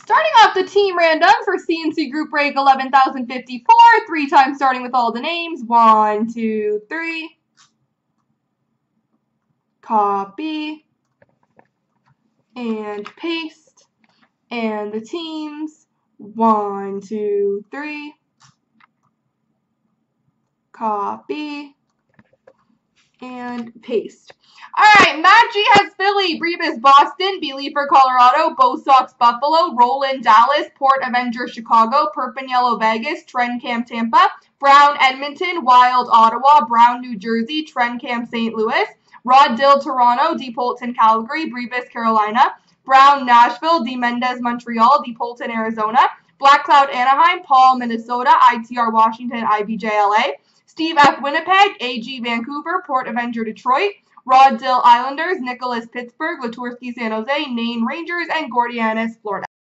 Starting off the team random for CNC Group Break 11,054, three times starting with all the names. One, two, three. Copy. And paste. And the teams. One, two, three. Copy. And paste. All right, G has Brevis Boston, for Colorado, Bo Sox Buffalo, Roland Dallas, Port Avenger Chicago, Purpin Yellow Vegas, Trend Camp Tampa, Brown Edmonton, Wild Ottawa, Brown New Jersey, Trend Camp St. Louis, Rod Dill Toronto, D Polton Calgary, Brevis Carolina, Brown Nashville, D Mendez Montreal, D Polton Arizona, Black Cloud Anaheim, Paul Minnesota, ITR Washington, IBJ LA, Steve F Winnipeg, AG Vancouver, Port Avenger Detroit, Rod Dill Islanders, Nicholas Pittsburgh, Latursky San Jose, Nain Rangers, and Gordianis Florida.